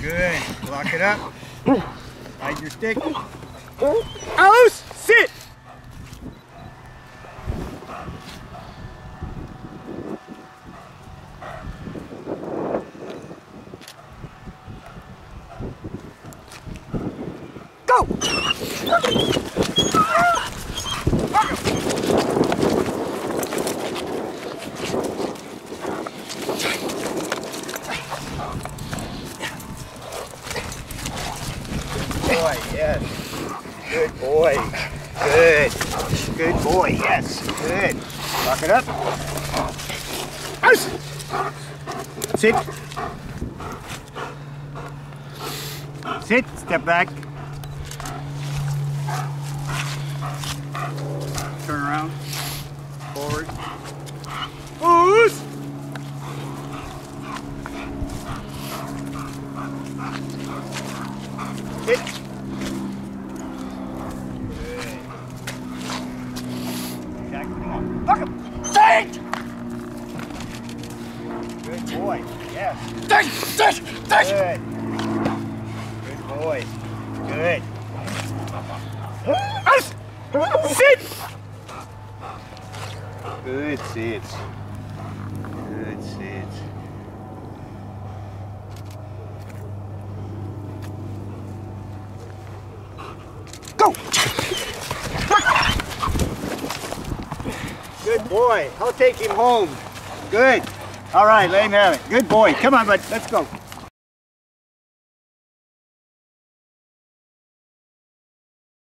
Good. Lock it up. Hide your stick. Alice, sit. Go! boy, yes. Good boy. Good. Good boy, yes. Good. Lock it up. Sit. Sit. Step back. Forward. Ooze. Sit. Jack, come on. Fuck him! Sit! Good boy. Yes. Sit! Sit! Sit! Good. Good boy. Good. Sit! Good sit. Good sit. Go! Good boy. I'll take him home. Good. All right, let him have it. Good boy. Come on, bud. Let's go.